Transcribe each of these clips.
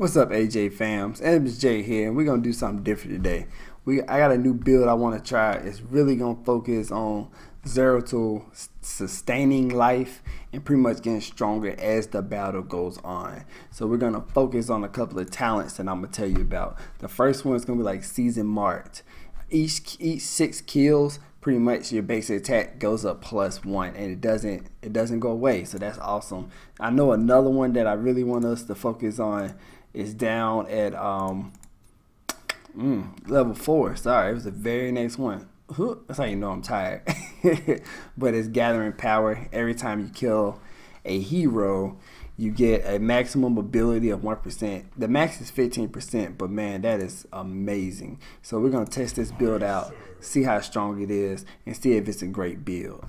What's up, AJ fams? Jay here, and we're gonna do something different today. We I got a new build I want to try. It's really gonna focus on Zeratul sustaining life and pretty much getting stronger as the battle goes on. So we're gonna focus on a couple of talents that I'm gonna tell you about. The first one is gonna be like Seasoned Marksman. Each each six kills, pretty much your basic attack goes up plus one, and it doesn't it doesn't go away. So that's awesome. I know another one that I really want us to focus on is down at um mm, level four. Sorry, it was the very next one. That's how you know I'm tired. but it's gathering power. Every time you kill a hero, you get a maximum ability of 1%. The max is 15%, but man, that is amazing. So we're going to test this build out, see how strong it is, and see if it's a great build.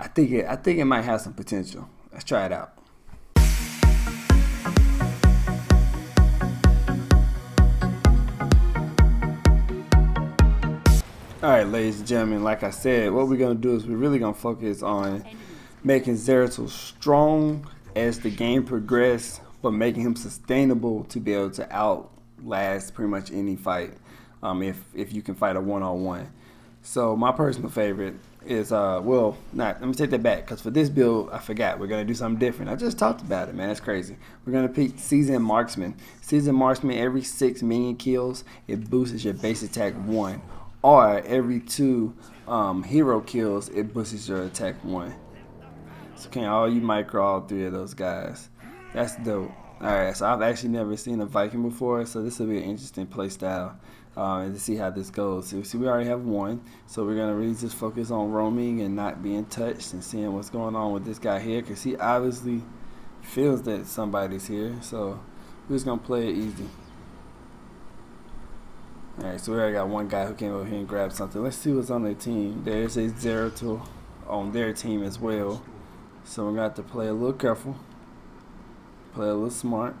I think it I think it might have some potential. Let's try it out. All right, ladies and gentlemen, like I said, what we're going to do is we're really going to focus on making Zeratul strong as the game progresses, but making him sustainable to be able to outlast pretty much any fight um, if, if you can fight a one-on-one. -on -one. So my personal favorite is, uh, well, not, let me take that back, because for this build, I forgot, we're going to do something different. I just talked about it, man, that's crazy. We're going to pick Seasoned Marksman. Seasoned Marksman, every six minion kills, it boosts your base attack one or every two um, hero kills, it boosts your attack one. So can all you micro all three of those guys. That's dope. Alright, so I've actually never seen a Viking before, so this will be an interesting playstyle uh, to see how this goes. So see, we already have one, so we're going to really just focus on roaming and not being touched and seeing what's going on with this guy here, because he obviously feels that somebody's here, so we're just going to play it easy. Alright, so we already got one guy who came over here and grabbed something. Let's see what's on their team. There's a Zeratul on their team as well. So we're going to have to play a little careful. Play a little smart.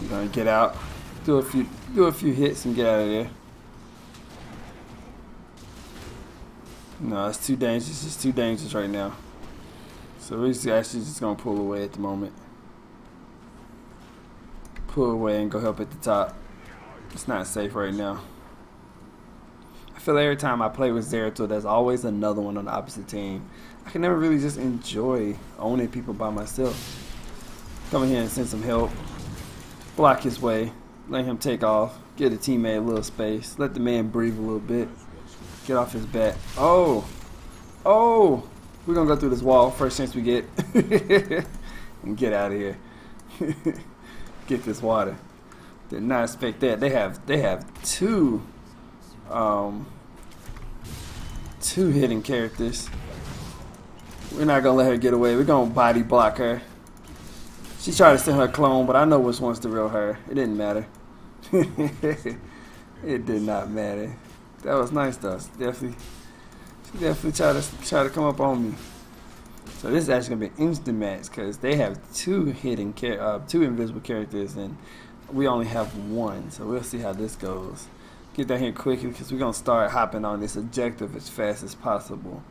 We're going to get out. Do a few do a few hits and get out of there. No, it's too dangerous. It's too dangerous right now. So we're actually just going to pull away at the moment. Pull away and go help at the top. It's not safe right now. I feel every time I play with Zeratul, there's always another one on the opposite team. I can never really just enjoy owning people by myself. Come in here and send some help. Block his way. Let him take off. Get a teammate a little space. Let the man breathe a little bit. Get off his back. Oh! Oh! We're gonna go through this wall first chance we get and get out of here. get this water. Did not expect that. They have they have two um two hidden characters. We're not gonna let her get away. We're gonna body block her. She tried to send her clone, but I know which one's the real her. It didn't matter. it did not matter. That was nice though. Definitely she definitely try to try to come up on me. So this is actually gonna be an instant match because they have two hidden uh, two invisible characters, and we only have one. So we'll see how this goes. Get down here quickly because we're gonna start hopping on this objective as fast as possible.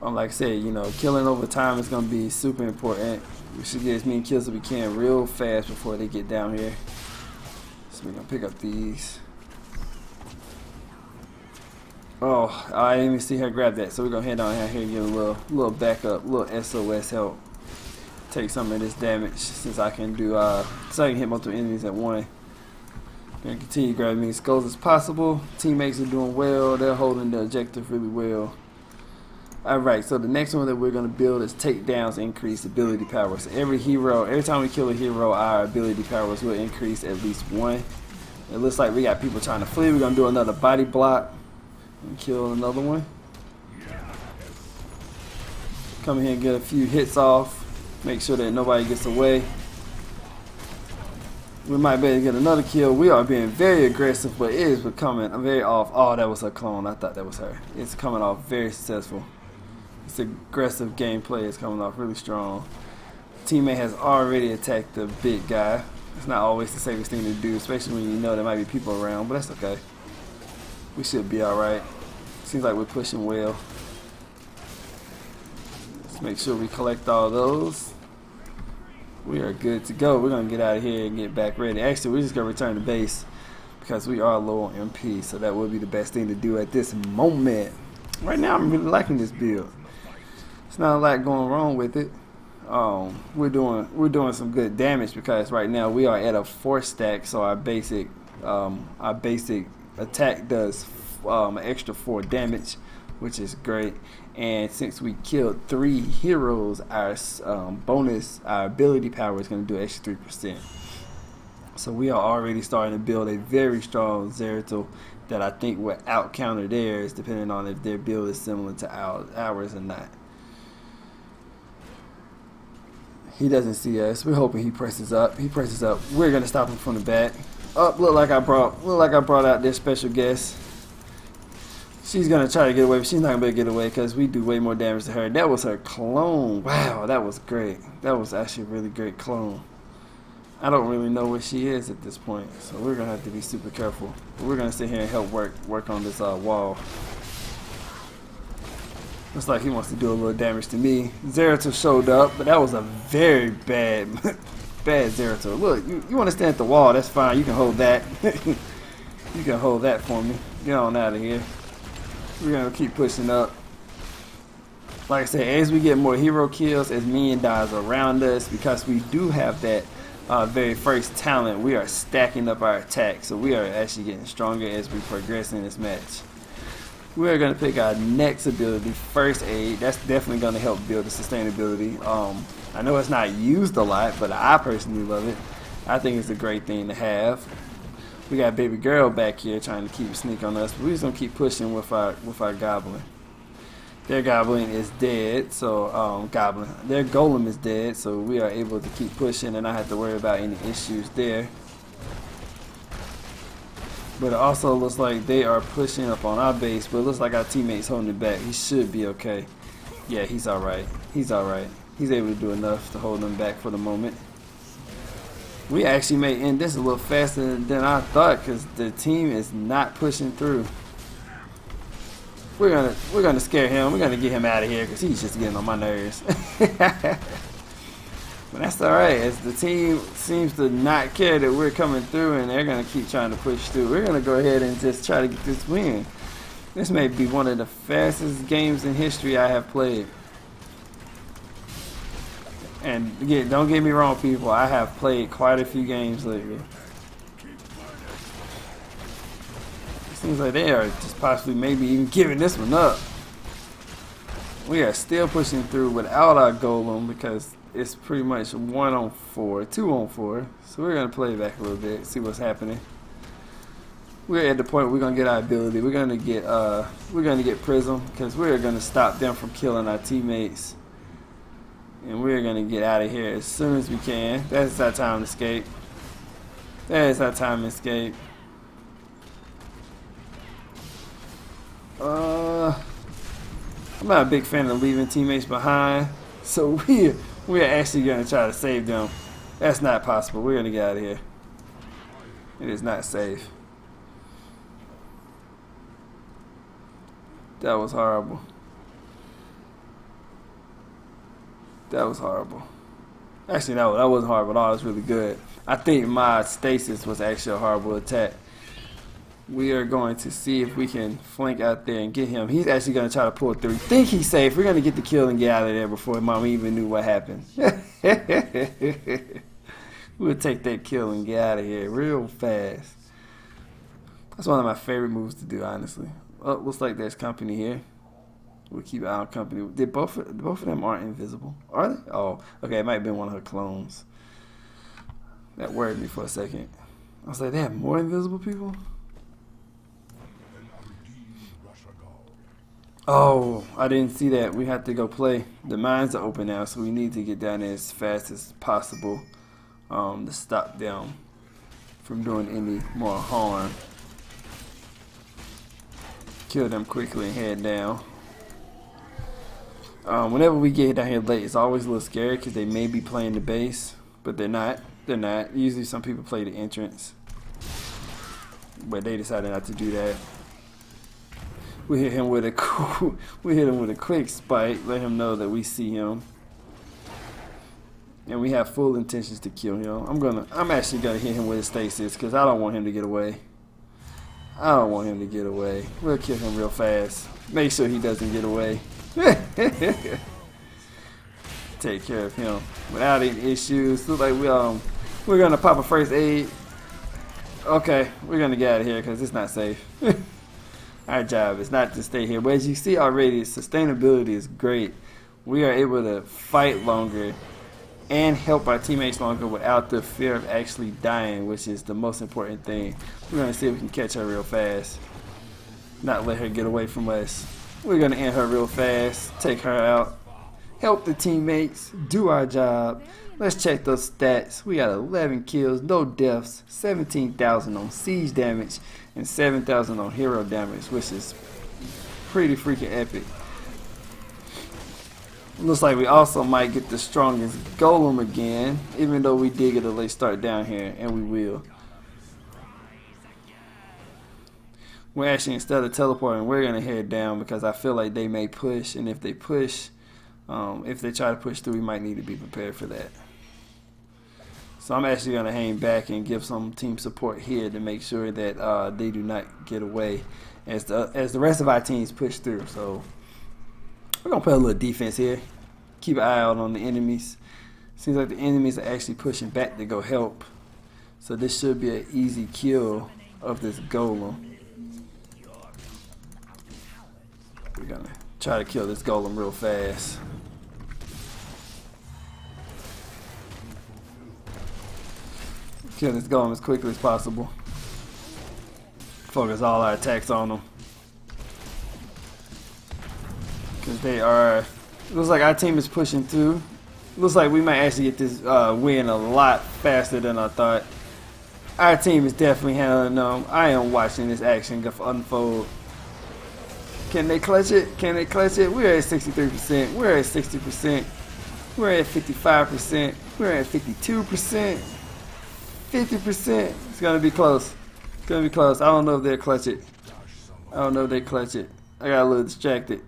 Um, like I said, you know, killing over time is gonna be super important. We should get as many kills as we can real fast before they get down here. So we're gonna pick up these. Oh, I didn't even see her grab that. So we're gonna head on out here and get a little little backup, little SOS help. Take some of this damage since I can do uh so I can hit multiple enemies at one. Gonna continue grabbing as many skulls as possible. Teammates are doing well, they're holding the objective really well. Alright, so the next one that we're gonna build is takedowns increase ability powers. every hero, every time we kill a hero, our ability powers will increase at least one. It looks like we got people trying to flee. We're gonna do another body block. Kill another one. Come here and get a few hits off. Make sure that nobody gets away. We might be able to get another kill. We are being very aggressive, but it is becoming very off. Oh, that was a clone. I thought that was her. It's coming off very successful. It's aggressive gameplay is coming off really strong. Teammate has already attacked the big guy. It's not always the safest thing to do, especially when you know there might be people around, but that's okay. We should be alright. Seems like we're pushing well. Let's make sure we collect all those. We are good to go. We're gonna get out of here and get back ready. Actually, we're just gonna return to base because we are low on MP, so that would be the best thing to do at this moment. Right now, I'm really liking this build. It's not a lot going wrong with it. Um, we're doing we're doing some good damage because right now we are at a four stack, so our basic um, our basic attack does um, extra four damage, which is great. And since we killed three heroes, our um, bonus, our ability power is going to do extra three percent. So we are already starting to build a very strong Zeratul that I think will out counter theirs, depending on if their build is similar to ours or not. He doesn't see us. We're hoping he presses up. He presses up. We're gonna stop him from the back. Up, look like I brought look like I brought out this special guest. She's gonna try to get away, but she's not gonna be able to get away because we do way more damage to her. That was her clone. Wow, that was great. That was actually a really great clone. I don't really know where she is at this point, so we're gonna have to be super careful. But we're gonna sit here and help work work on this uh, wall. Looks like he wants to do a little damage to me. Zeratul showed up, but that was a very bad, bad Zeratul. Look, you, you want to stand at the wall, that's fine. You can hold that. you can hold that for me. Get on out of here. We're to keep pushing up. Like I said, as we get more hero kills, as minion dies around us, because we do have that uh, very first talent, we are stacking up our attack. So we are actually getting stronger as we progress in this match. We're going to pick our next ability, First Aid. That's definitely going to help build the sustainability. Um, I know it's not used a lot, but I personally love it. I think it's a great thing to have. We got baby girl back here trying to keep sneak on us. But we're just gonna keep pushing with our with our goblin. Their goblin is dead, so um, goblin. Their golem is dead, so we are able to keep pushing and not have to worry about any issues there. But it also looks like they are pushing up on our base, but it looks like our teammates holding it back. He should be okay. Yeah, he's alright. He's alright. He's able to do enough to hold them back for the moment. We actually may end this a little faster than I thought because the team is not pushing through. We're gonna we're gonna scare him. We're gonna get him out of here because he's just getting on my nerves. But that's alright, as the team seems to not care that we're coming through and they're to keep trying to push through. We're to go ahead and just try to get this win. This may be one of the fastest games in history I have played. And again, don't get me wrong, people. I have played quite a few games lately. Seems like they are just possibly maybe even giving this one up. We are still pushing through without our golem because it's pretty much one on four, two on four. So we're gonna play back a little bit, see what's happening. We're at the point we're gonna get our ability. We're gonna get uh, we're gonna get Prison because we're gonna stop them from killing our teammates, and we're gonna get out of here as soon as we can. That's our time to escape. That is our time to escape. Uh, I'm not a big fan of leaving teammates behind, so we're, we're actually going to try to save them. That's not possible. We're going to get out of here. It is not safe. That was horrible. That was horrible. Actually, no, that wasn't horrible at all. It was really good. I think my stasis was actually a horrible attack we are going to see if we can flank out there and get him. He's actually going to try to pull through. Think he's safe. We're going to get the kill and get out of there before mom even knew what happened. we'll take that kill and get out of here real fast. That's one of my favorite moves to do, honestly. Looks like there's company here. We'll keep our company. Did both both of them aren't invisible? Are they? Oh, okay. It might have been one of her clones. That worried me for a second. I was like, they have more invisible people. Oh, I didn't see that. We have to go play. The mines are open now, so we need to get down there as fast as possible um, to stop them from doing any more harm. Kill them quickly and head down. Um, whenever we get down here late, it's always a little scary because they may be playing the base, but they're not. They're not. Usually some people play the entrance, but they decided not to do that. We hit him with a cool, we hit him with a quick spike, let him know that we see him. And we have full intentions to kill him. I'm gonna I'm actually gonna hit him with a stasis because I don't want him to get away. I don't want him to get away. We'll kill him real fast. Make sure he doesn't get away. Take care of him without any issues. Look like we um we're gonna pop a first aid. Okay, we're gonna get out of here because it's not safe. Our job is not to stay here. But as you see already, sustainability is great. We are able to fight longer and help our teammates longer without the fear of actually dying, which is the most important thing. We're to see if we can catch her real fast. Not let her get away from us. We're going to end her real fast, take her out, help the teammates, do our job. Let's check those stats. We got 11 kills, no deaths, 17,000 on siege damage, and 7,000 on hero damage, which is pretty freaking epic. Looks like we also might get the strongest golem again, even though we did get a late start down here, and we will. We're actually, instead of teleporting, we're to head down because I feel like they may push, and if they push, um, if they try to push through, we might need to be prepared for that. So I'm actually to hang back and give some team support here to make sure that uh, they do not get away as the as the rest of our teams push through. So we're to play a little defense here. Keep an eye out on the enemies. Seems like the enemies are actually pushing back to go help. So this should be an easy kill of this golem. We're to try to kill this golem real fast. Kill this golem as quickly as possible. Focus all our attacks on them. Because they are... Looks like our team is pushing through. Looks like we might actually get this uh, win a lot faster than I thought. Our team is definitely handling them. I am watching this action unfold. Can they clutch it? Can they clutch it? We're at 63%. We're at 60%. We're at 55%. We're at 52%. 50%. It's going to be close. It's going to be close. I don't know if they'll clutch it. I don't know if they clutch it. I got a little distracted.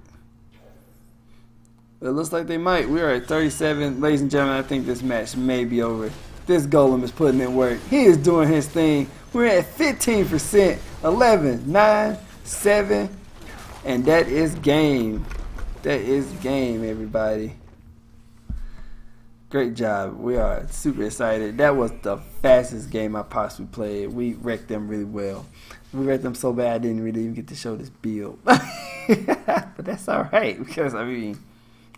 It looks like they might. We are at 37. Ladies and gentlemen, I think this match may be over. This Golem is putting in work. He is doing his thing. We're at 15%. 11, 9, 7. And that is game. That is game, everybody. Great job. We are super excited. That was the fastest game I possibly played. We wrecked them really well. We wrecked them so bad I didn't really even get to show this build. but that's alright because, I mean,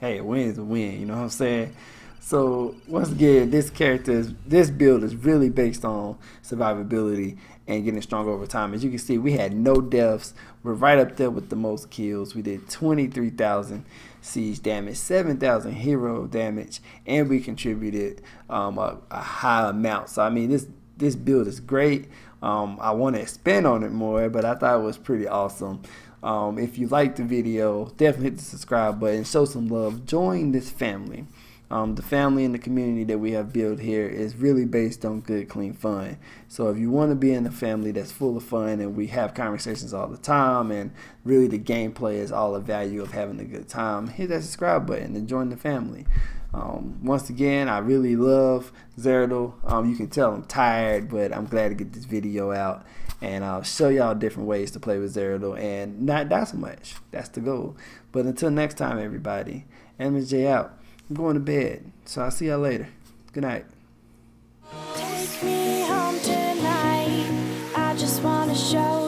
hey, a win is a win. You know what I'm saying? So once again, this character, is, this build is really based on survivability and getting stronger over time. As you can see, we had no deaths. We're right up there with the most kills. We did 23,000 siege damage, 7,000 hero damage, and we contributed um, a, a, high amount. So I mean, this this build is great. Um, I want to expand on it more, but I thought it was pretty awesome. Um, if you liked the video, definitely hit the subscribe button. Show some love. Join this family. Um, the family and the community that we have built here is really based on good, clean fun. So if you want to be in a family that's full of fun and we have conversations all the time and really the gameplay is all the value of having a good time, hit that subscribe button and join the family. Um, once again, I really love Zeratul. Um, you can tell I'm tired, but I'm glad to get this video out and I'll show y'all different ways to play with Zeratul and not die so much. That's the goal. But until next time, everybody, MSJ out. I'm going to bed. So I'll see y'all later. Good night. Take me home tonight. I just want to show